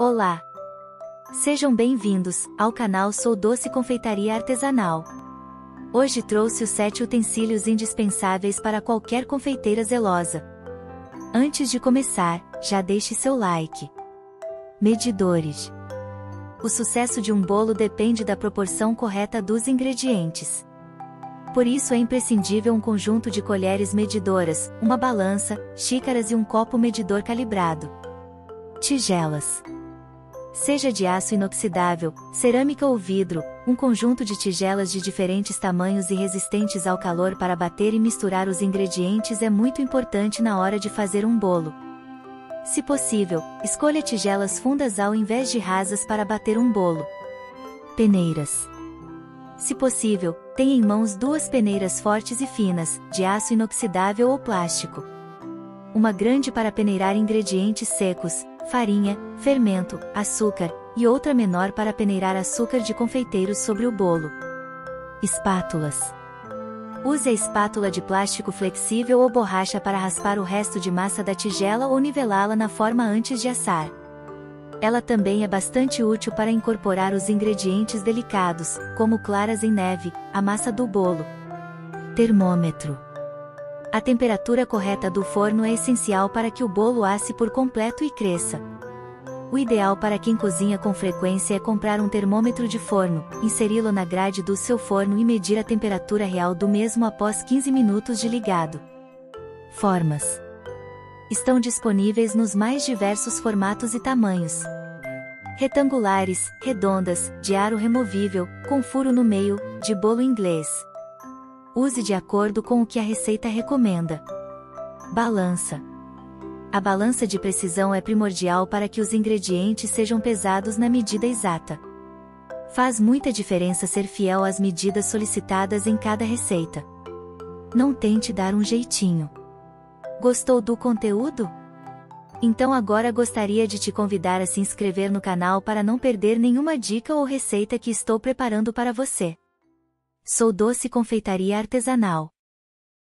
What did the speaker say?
Olá! Sejam bem-vindos ao canal Sou Doce Confeitaria Artesanal. Hoje trouxe os 7 utensílios indispensáveis para qualquer confeiteira zelosa. Antes de começar, já deixe seu like. Medidores. O sucesso de um bolo depende da proporção correta dos ingredientes. Por isso é imprescindível um conjunto de colheres medidoras, uma balança, xícaras e um copo medidor calibrado. Tigelas. Seja de aço inoxidável, cerâmica ou vidro, um conjunto de tigelas de diferentes tamanhos e resistentes ao calor para bater e misturar os ingredientes é muito importante na hora de fazer um bolo. Se possível, escolha tigelas fundas ao invés de rasas para bater um bolo. Peneiras. Se possível, tenha em mãos duas peneiras fortes e finas, de aço inoxidável ou plástico. Uma grande para peneirar ingredientes secos, farinha, fermento, açúcar, e outra menor para peneirar açúcar de confeiteiros sobre o bolo. Espátulas. Use a espátula de plástico flexível ou borracha para raspar o resto de massa da tigela ou nivelá-la na forma antes de assar. Ela também é bastante útil para incorporar os ingredientes delicados, como claras em neve, a massa do bolo. Termômetro. A temperatura correta do forno é essencial para que o bolo asse por completo e cresça. O ideal para quem cozinha com frequência é comprar um termômetro de forno, inseri-lo na grade do seu forno e medir a temperatura real do mesmo após 15 minutos de ligado. Formas. Estão disponíveis nos mais diversos formatos e tamanhos. Retangulares, redondas, de aro removível, com furo no meio, de bolo inglês. Use de acordo com o que a receita recomenda. Balança. A balança de precisão é primordial para que os ingredientes sejam pesados na medida exata. Faz muita diferença ser fiel às medidas solicitadas em cada receita. Não tente dar um jeitinho. Gostou do conteúdo? Então agora gostaria de te convidar a se inscrever no canal para não perder nenhuma dica ou receita que estou preparando para você. Sou Doce Confeitaria Artesanal.